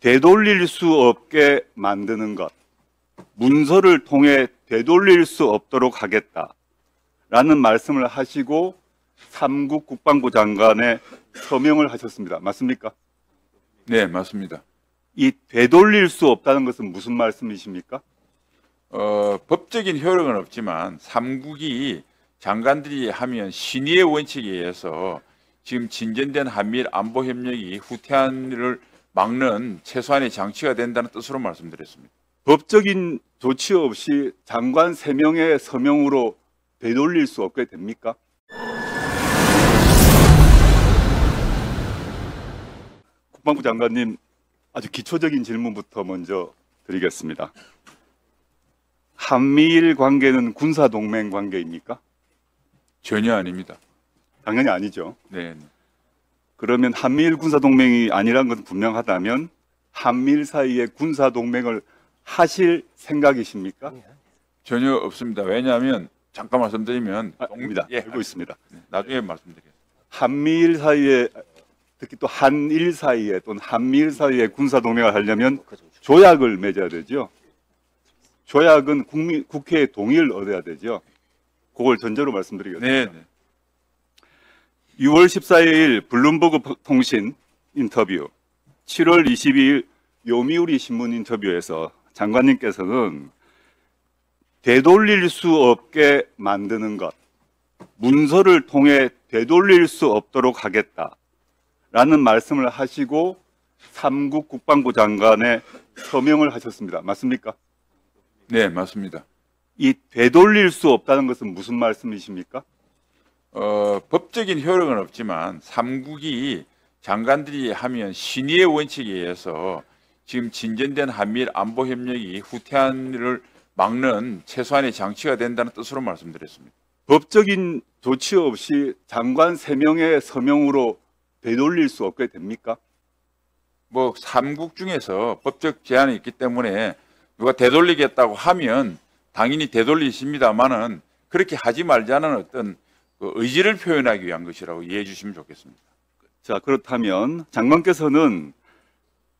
되돌릴 수 없게 만드는 것, 문서를 통해 되돌릴 수 없도록 하겠다라는 말씀을 하시고 삼국 국방부 장관의 서명을 하셨습니다. 맞습니까? 네, 맞습니다. 이 되돌릴 수 없다는 것은 무슨 말씀이십니까? 어, 법적인 효력은 없지만 삼국이 장관들이 하면 신의의 원칙에 의해서 지금 진전된 한미일 안보 협력이 후퇴한을 막는 최소한의 장치가 된다는 뜻으로 말씀드렸습니다. 법적인 조치 없이 장관 세명의 서명으로 되돌릴 수 없게 됩니까? 국방부 장관님 아주 기초적인 질문부터 먼저 드리겠습니다. 한미일 관계는 군사 동맹 관계입니까? 전혀 아닙니다. 당연히 아니죠. 네. 그러면 한미일 군사 동맹이 아니란 것은 분명하다면 한미일 사이에 군사 동맹을 하실 생각이십니까? 전혀 없습니다. 왜냐하면 잠깐 말씀드리면 아, 동- 입니다. 예, 알고 있습니다. 네, 나중에 말씀드리겠습니다. 한미일 사이에 특히 또 한일 사이에 또는 한미일 사이에 군사 동맹을 하려면 조약을 맺어야 되죠. 조약은 국민 국회의 동의를 얻어야 되죠. 그걸 전제로 말씀드리겠습니다. 네, 네. 6월 14일 블룸버그 통신 인터뷰, 7월 22일 요미우리 신문 인터뷰에서 장관님께서는 되돌릴 수 없게 만드는 것, 문서를 통해 되돌릴 수 없도록 하겠다라는 말씀을 하시고 삼국 국방부 장관의 서명을 하셨습니다. 맞습니까? 네, 맞습니다. 이 되돌릴 수 없다는 것은 무슨 말씀이십니까? 어, 법적인 효력은 없지만 삼국이 장관들이 하면 신의의 원칙에 의해서 지금 진전된 한미일 안보 협력이 후퇴한을 막는 최소한의 장치가 된다는 뜻으로 말씀드렸습니다. 법적인 조치 없이 장관 세명의 서명으로 되돌릴 수 없게 됩니까? 뭐 삼국 중에서 법적 제한이 있기 때문에 누가 되돌리겠다고 하면 당연히 되돌리십니다만은 그렇게 하지 말자는 어떤 그 의지를 표현하기 위한 것이라고 이해해 주시면 좋겠습니다. 자, 그렇다면 장관께서는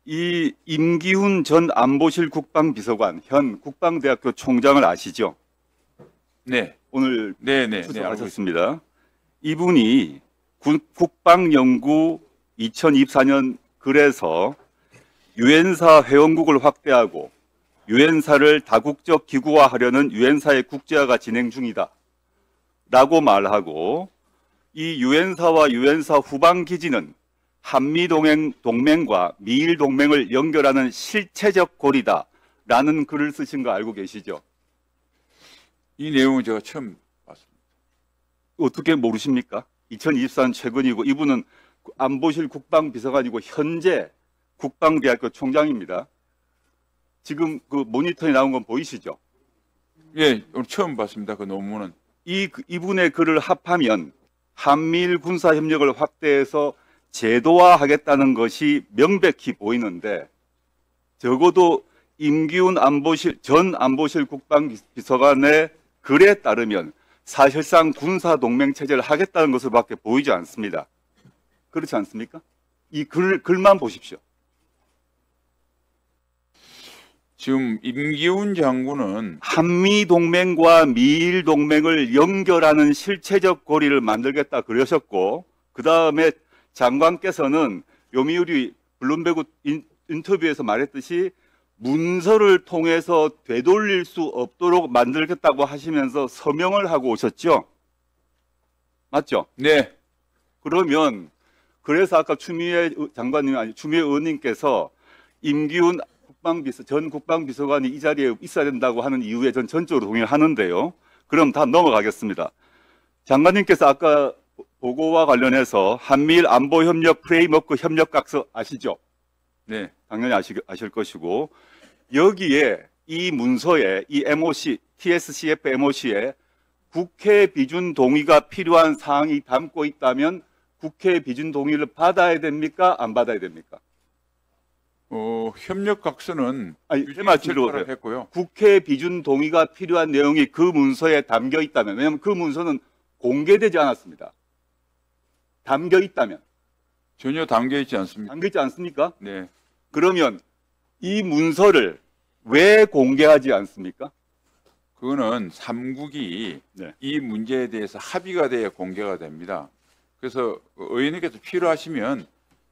이 임기훈 전 안보실 국방비서관, 현 국방대학교 총장을 아시죠? 네, 오늘 네, 네, 네. 추천하셨습니다. 이분이 군- 국방연구 2024년 글에서 유엔사 회원국을 확대하고 유엔사를 다국적 기구화하려는 유엔사의 국제화가 진행 중이다. 라고 말하고 이 유엔사와 유엔사 후방 기지는 한미 동맹 동맹과 미일 동맹을 연결하는 실체적 고리다. 라는 글을 쓰신 거 알고 계시죠? 이 내용은 제가 처음 봤습니다. 어떻게 모르십니까? 2024년 최근이고 이분은 안보실 국방비서관이고 현재 국방대학교 총장입니다. 지금 그 모니터에 나온 건 보이시죠? 예, 오늘 처음 봤습니다. 그 논문은. 이 이분의 글을 합하면 한미일 군사 협력을 확대해서 제도화하겠다는 것이 명백히 보이는데 적어도 임기훈 안보실 전 안보실 국방비서관의 글에 따르면 사실상 군사 동맹 체제를 하겠다는 것을밖에 보이지 않습니다. 그렇지 않습니까? 이 글, 글만 보십시오. 지금 임기훈 장군은 한미 동맹과 미일 동맹을 연결하는 실체적 고리를 만들겠다 그러셨고 그 다음에 장관께서는 요미우리 블룸베그 인, 인터뷰에서 말했듯이 문서를 통해서 되돌릴 수 없도록 만들겠다고 하시면서 서명을 하고 오셨죠? 맞죠? 네, 그러면 그래서 아까 추미애 의- 장관님 아니 추미애 의원님께서 임기훈 국방비서 전 국방비서관이 이 자리에 있어야 된다고 하는 이유에 전 전적으로 동의를 하는데요. 그럼 다 넘어가겠습니다. 장관님께서 아까 보고와 관련해서 한미일 안보 협력 프레임워크 협력 각서 아시죠? 네, 당연히 아시, 아실 것이고 여기에 이 문서에 이 MOC, TSCF MOC에 국회 비준 동의가 필요한 사항이 담고 있다면 국회 비준 동의를 받아야 됩니까? 안 받아야 됩니까? 어, 협력 각서는 아니, 들어보세요. 했고요. 국회 비준 동의가 필요한 내용이 그 문서에 담겨 있다면 왜냐하면 그 문서는 공개되지 않았습니다. 담겨 있다면 전혀 담겨 있지 않습니다. 담겨 있지 않습니까? 네, 그러면 이 문서를 왜 공개하지 않습니까? 그거는 삼국이 네. 이 문제에 대해서 합의가 돼야 공개가 됩니다. 그래서 의원님께서 필요하시면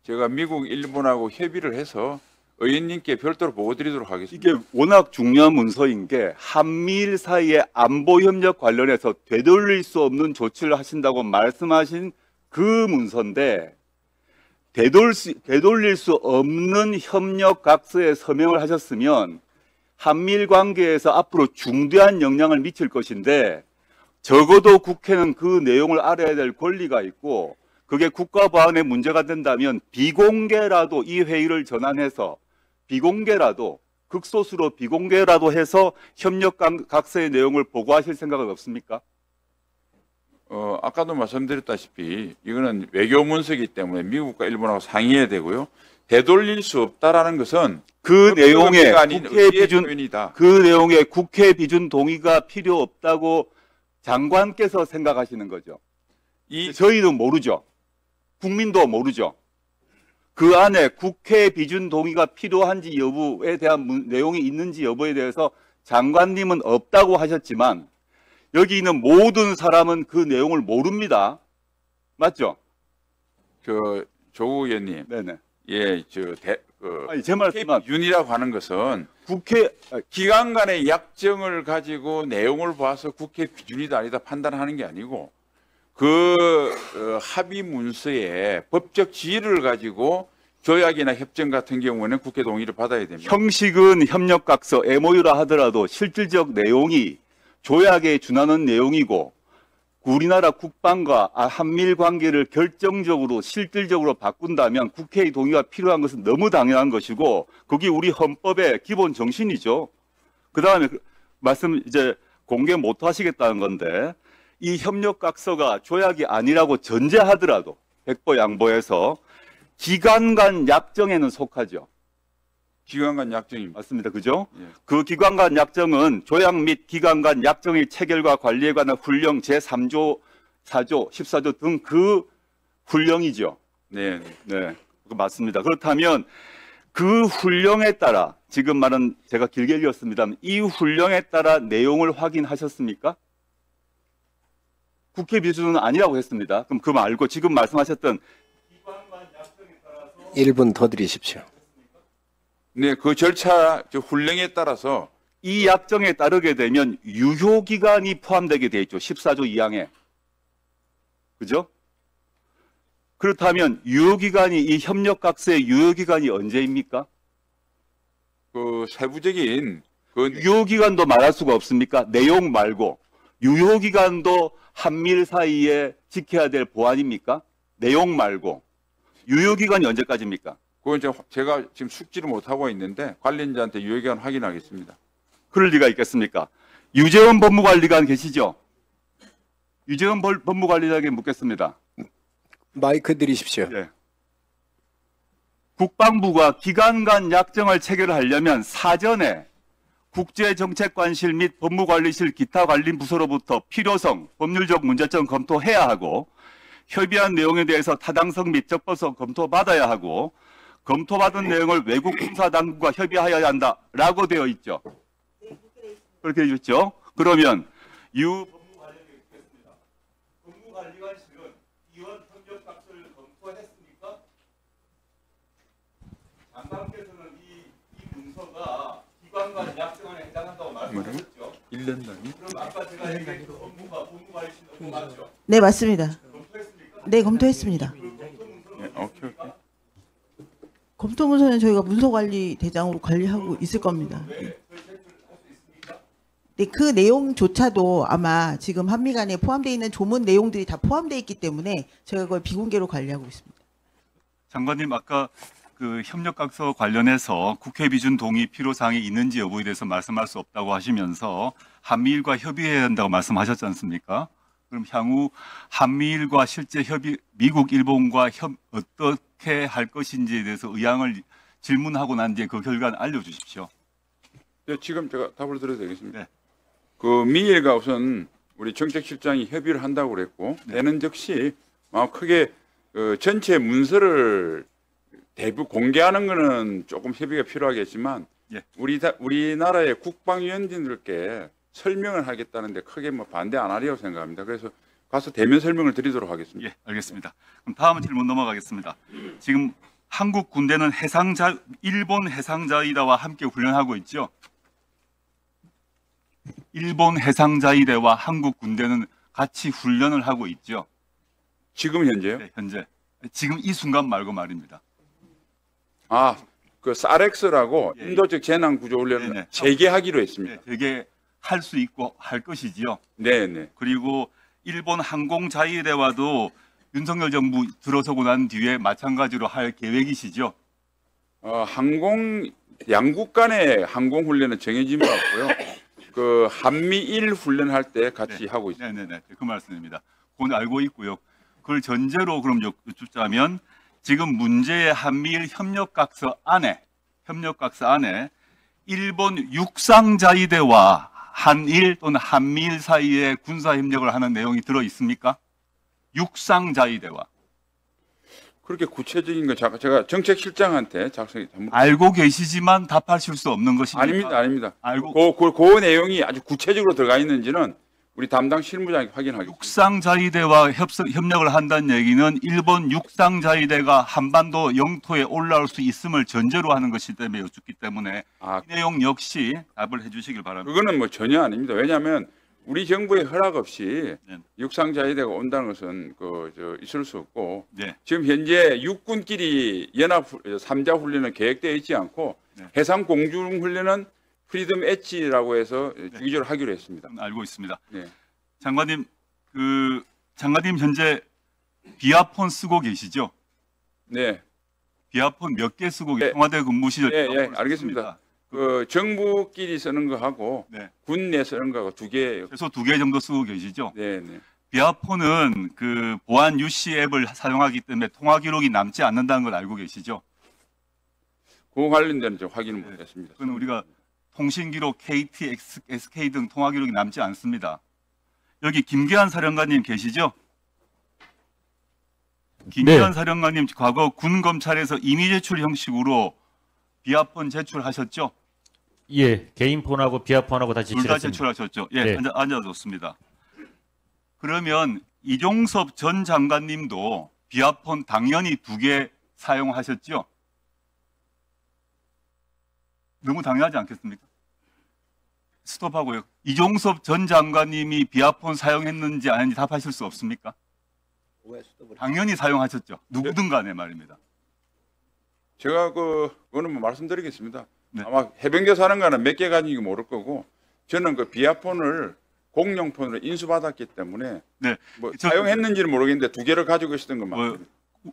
제가 미국, 일본하고 협의를 해서 의원님께 별도로 보고 드리도록 하겠습니다. 이게 워낙 중요한 문서인 게 한미일 사이의 안보 협력 관련해서 되돌릴 수 없는 조치를 하신다고 말씀하신 그 문서인데 되돌 수, 되돌릴 수 없는 협력 각서에 서명을 하셨으면 한미일 관계에서 앞으로 중대한 영향을 미칠 것인데 적어도 국회는 그 내용을 알아야 될 권리가 있고 그게 국가 보안에 문제가 된다면 비공개라도 이 회의를 전환해서 비공개라도 극소수로 비공개라도 해서 협력 각- 각서의 내용을 보고하실 생각은 없습니까? 어, 아까도 말씀드렸다시피 이거는 외교 문서이기 때문에 미국과 일본하고 상의해야 되고요. 되돌릴 수 없다라는 것은 그 내용에 국회 비준 표현이다. 그 내용에 국회 비준 동의가 필요 없다고 장관께서 생각하시는 거죠. 이 저희는 모르죠. 국민도 모르죠. 그 안에 국회 비준 동의가 필요한지 여부에 대한 문- 내용이 있는지 여부에 대해서 장관님은 없다고 하셨지만 여기 있는 모든 사람은 그 내용을 모릅니다. 맞죠? 저 조국 의원님, 네네. 예, 저 대, 그 아니 제 말씀은 윤이라고 하는 것은 국회 아, 기관 간의 약정을 가지고 내용을 봐서 국회 기준이다 아니다 판단하는 게 아니고 그 어, 합의 문서의 법적 지위를 가지고 조약이나 협정 같은 경우에는 국회 동의를 받아야 됩니다. 형식은 협력각서 MOU라 하더라도 실질적 내용이 조약에 준하는 내용이고 우리나라 국방과 아, 한미일 관계를 결정적으로 실질적으로 바꾼다면 국회의 동의가 필요한 것은 너무 당연한 것이고 그게 우리 헌법의 기본 정신이죠. 그 다음에 말씀 이제 공개 못 하시겠다는 건데 이 협력각서가 조약이 아니라고 전제하더라도 백보 양보해서 기관 간 약정에는 속하죠. 기관 간 약정입니다. 맞습니다. 그죠? 예. 그 기관 간 약정은 조약 및 기관 간 약정의 체결과 관리에 관한 훈령 제3조, 4조, 14조 등 그 훈령이죠. 네. 네. 그 맞습니다. 그렇다면 그 훈령에 따라 지금 말은 제가 길게 읽었습니다만 이 훈령에 따라 내용을 확인하셨습니까? 국회 비준은 아니라고 했습니다. 그럼 그 말고 지금 말씀하셨던 1분 더 드리십시오. 네, 그 절차 저 훈령에 따라서 이 약정에 따르게 되면 유효 기간이 포함되게 돼 있죠. 14조 2항에. 그죠? 그렇다면 유효 기간이 이 협력 각서의 유효 기간이 언제입니까? 그 세부적인 그 유효 기간도 말할 수가 없습니까? 내용 말고 유효 기간도 한밀 사이에 지켜야 될 보안입니까? 내용 말고 유효 기간이 언제까지입니까? 그건 제가, 제가 지금 숙지를 못 하고 있는데 관련자한테 유효 기간 확인하겠습니다. 그럴 리가 있겠습니까? 유재원 법무관리관 계시죠? 유재원 벌- 법무관리관에게 묻겠습니다. 마이크 드리십시오. 예. 국방부가 기관 간 약정을 체결하려면 사전에 국제정책관실 및 법무관리실 기타 관련 부서로부터 필요성, 법률적 문제점 검토해야 하고 협의한 내용에 대해서 타당성 및 적법성 검토받아야 하고 검토받은 내용을 외국 군사 당국과 협의하여야 한다라고 되어 있죠. 그렇게 해주죠. 그러면 유 법무관리관에 있겠습니다. 법무관리관실은 이원 협력각서를 검토했습니까? 장관께서는 이, 이 문서가 기관 간 약정에 해당한다고 말씀하셨죠. 1년 단위? 업무 맞죠? 네, 맞습니다. 네, 검토했습니다. 네, 오케이, 오케이. 검토 문서는 저희가 문서관리 대장으로 관리하고 있을 겁니다. 네, 그 내용조차도 아마 지금 한미 간에 포함되어 있는 조문 내용들이 다 포함되어 있기 때문에 저희가 그걸 비공개로 관리하고 있습니다. 장관님 아까 그 협력각서 관련해서 국회 비준 동의 필요 사항이 있는지 여부에 대해서 말씀할 수 없다고 하시면서 한미일과 협의해야 한다고 말씀하셨지 않습니까? 그럼 향후 한미일과 실제 협의 미국 일본과 협 어떻게 할 것인지에 대해서 의향을 질문하고 난 뒤에 그 결과는 알려주십시오. 네, 지금 제가 답을 드려도 되겠습니다. 네. 그 미일과 우선 우리 정책실장이 협의를 한다고 그랬고 네. 내는 즉시 크게 그 전체 문서를 대부 공개하는 거는 조금 협의가 필요하겠지만 예. 우리 다- 우리나라의 국방위원진들께 설명을 하겠다는데 크게 뭐 반대 안 하리라고 생각합니다. 그래서 가서 대면 설명을 드리도록 하겠습니다. 예, 알겠습니다. 그럼 다음 질문 넘어가겠습니다. 지금 한국 군대는 해상자 일본 해상자위대와 함께 훈련하고 있죠. 일본 해상자위대와 한국 군대는 같이 훈련을 하고 있죠. 지금 현재요? 네, 현재 지금 이 순간 말고 말입니다. 아, 그 사렉스라고 예, 예. 인도적 재난 구조 훈련을 네, 네. 재개하기로 네, 했습니다. 되게 할 수 있고 할 것이지요. 네, 네. 그리고 일본 항공자위대와도 윤석열 정부 들어서고 난 뒤에 마찬가지로 할 계획이시죠. 어, 항공 양국 간의 항공 훈련은 정해진 바 없고요. 그 한미일 훈련할 때 같이 하고 있습니다. 네 네 네 그 말씀입니다. 그건 알고 있고요. 그걸 전제로 그럼 여- 여쭙자면 지금 문제의 한미일 협력각서 안에 협력각서 안에 일본 육상자위대와 한일 또는 한미일 사이에 군사 협력을 하는 내용이 들어 있습니까? 육상자위대와 그렇게 구체적인 거 제가- 정책실장한테 작성해 전부 알고 계시지만 답하실 수 없는 것입니까? 아닙니다, 아닙니다. 알고 그, 그, 그 내용이 아주 구체적으로 들어가 있는지는 우리 담당 실무장이 확인하겠습니다. 육상자위대와 협석, 협력을 한다는 얘기는 일본 육상자위대가 한반도 영토에 올라올 수 있음을 전제로 하는 것이 때문에 여쭙기 때문에 아, 이 내용 역시 답을 해주시길 바랍니다. 그거는 뭐 전혀 아닙니다. 왜냐하면 우리 정부의 허락 없이 네. 육상자위대가 온다는 것은 그, 저, 있을 수 없고 네, 지금 현재 육군끼리 연합 삼자 훈련은 계획되어 있지 않고 네. 해상 공중 훈련은 프리덤 엣지라고 해서 주기적으로 하기로 했습니다. 저는 알고 있습니다. 네. 장관님, 그 장관님 현재 비화폰 쓰고 계시죠? 네. 비화폰 몇 개 쓰고 네. 청와대 근무실 예, 예, 비화폰을 알겠습니다. 그 정부끼리 쓰는 거 하고 네, 군내 쓰는 거하고 두 개예요. 최소 두 개 정도 쓰고 계시죠? 네, 네. 비화폰은 그 보안 UC 앱을 사용하기 때문에 통화 기록이 남지 않는다는 걸 알고 계시죠? 그 관련된 좀 확인을 못했습니다. 그건 우리가 통신 기록, KT, SK 등 통화 기록이 남지 않습니다. 여기 김계한 사령관님 계시죠? 김계한 사령관님 과거 군 검찰에서 임의 제출 형식으로 비아폰 제출하셨죠? 예, 개인 폰하고 비아폰하고 다둘다 제출했습니다. 제출하셨죠? 예, 네. 앉아, 앉아줬습니다. 그러면 이종섭 전 장관님도 비아폰 당연히 두 개 사용하셨죠? 너무 당연하지 않겠습니까? 스톱하고요. 이종섭 전 장관님이 비아폰 사용했는지 아닌지 답하실 수 없습니까? 당연히 사용하셨죠. 누구든 간에 말입니다. 제가 그 그거는 뭐 말씀드리겠습니다. 네. 아마 해병대 사령관은 몇 개 가지고 모를 거고 저는 그 비아폰을 공용폰으로 인수받았기 때문에 네. 뭐 저- 사용했는지는 모르겠는데 두 개를 가지고 있었던 건 뭐.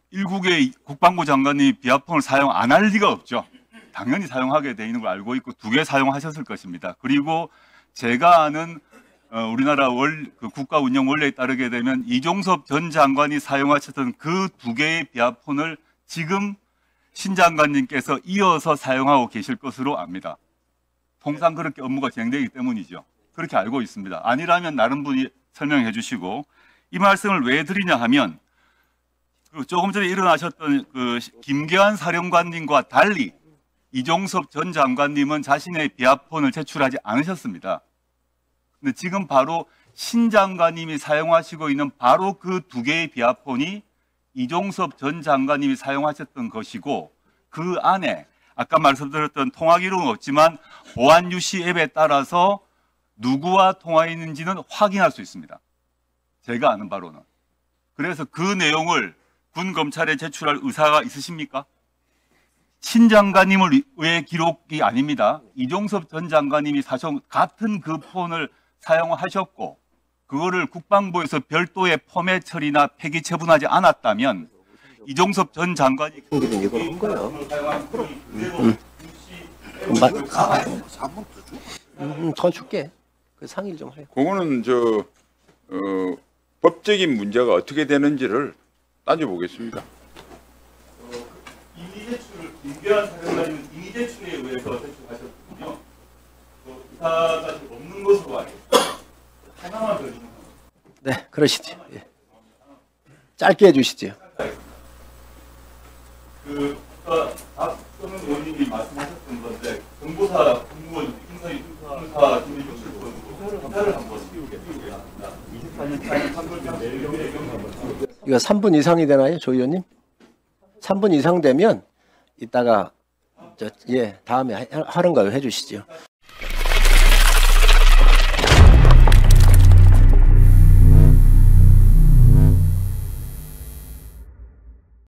일국의 국방부 장관이 비아폰을 사용 안 할 리가 없죠. 당연히 사용하게 돼 있는 걸 알고 있고 두 개 사용하셨을 것입니다. 그리고 제가 아는 어, 우리나라 월, 그 국가 운영 원래에 따르게 되면 이종섭 전 장관이 사용하셨던 그 두 개의 비아폰을 지금 신 장관님께서 이어서 사용하고 계실 것으로 압니다. 통상 그렇게 업무가 진행되기 때문이죠. 그렇게 알고 있습니다. 아니라면 다른 분이 설명해 주시고 이 말씀을 왜 드리냐 하면 그 조금 전에 일어나셨던 그 김계환 사령관님과 달리 이종섭 전 장관님은 자신의 비아폰을 제출하지 않으셨습니다. 근데 지금 바로 신 장관님이 사용하시고 있는 바로 그 두 개의 비아폰이 이종섭 전 장관님이 사용하셨던 것이고 그 안에 아까 말씀드렸던 통화 기록은 없지만 보안 유시 앱에 따라서 누구와 통화했는지는 확인할 수 있습니다. 제가 아는 바로는. 그래서 그 내용을 군 검찰에 제출할 의사가 있으십니까? 신 장관님을 의 기록이 아닙니다. 이종섭 전 장관님이 사실 같은 그 폰을 사용하셨고 그거를 국방부에서 별도의 포맷 처리나 폐기 처분하지 않았다면 이종섭 전 장관이 이걸 한 거예요. 음. 금방. 음, 더 줄게. 그 상의를 좀 해요. 그거는 저 어, 법적인 문제가 어떻게 되는지를 따져보겠습니다. 인비한 사령관님은 임의대충에 의해서 대출하셨군요. 그 의사가 없는 것으로 알고 하나만 더 주시면 네, 그러시지. 예. 짧게 해주시죠. 그 아까 박성은 의원님이 말씀하셨던 건데 정보사 공무원 행사의 행사 김민주실권 사를 한번 띄우게 띄우게 합니다. 이거 3분 이상이 되나요, 조 의원님? 3분 이상 되면 이따가 저, 예 다음에 하는 걸로 해주시죠.